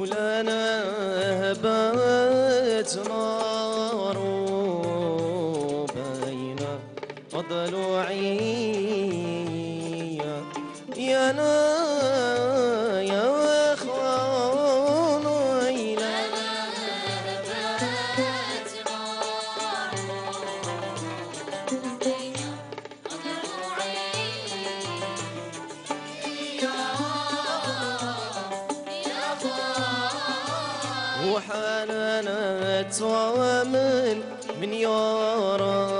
ولنا هبات نار بين ضلوعي وحنانت ومن من يراني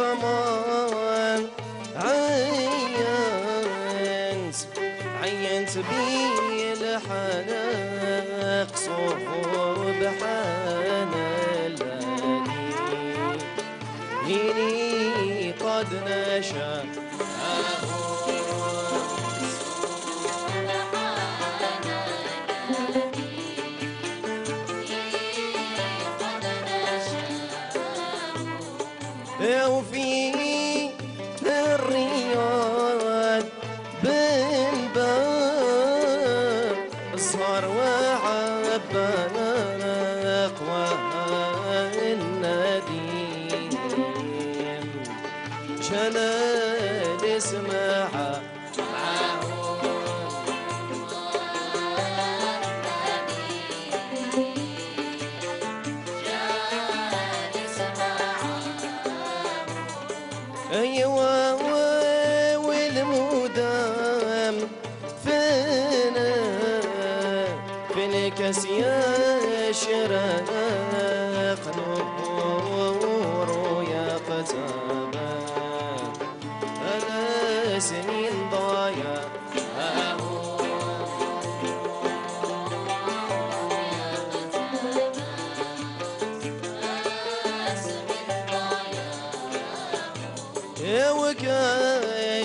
التقمان عينت عينت بي الحنق صوب وفي الرياض بالباب صار وعبنا اقوى النديم جلال اسمعها يشرق نور يا قتابة. أنا سنين ضايع.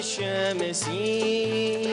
والشمس والفلك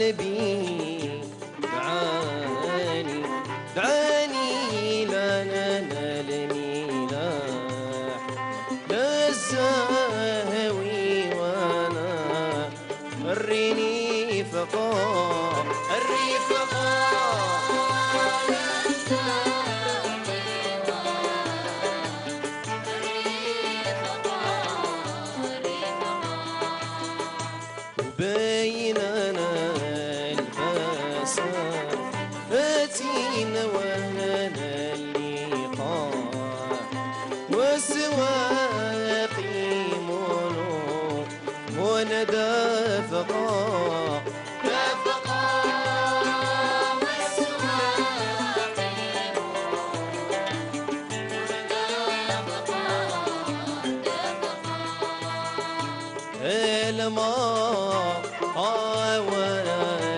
قلبي دعاني دعاني لنا الميلاح للزهوي وأنا ريني الرفقة الرفقة اتينا وأنا اللقاء والسواقي منو وندافقا دافقا الماء وأنا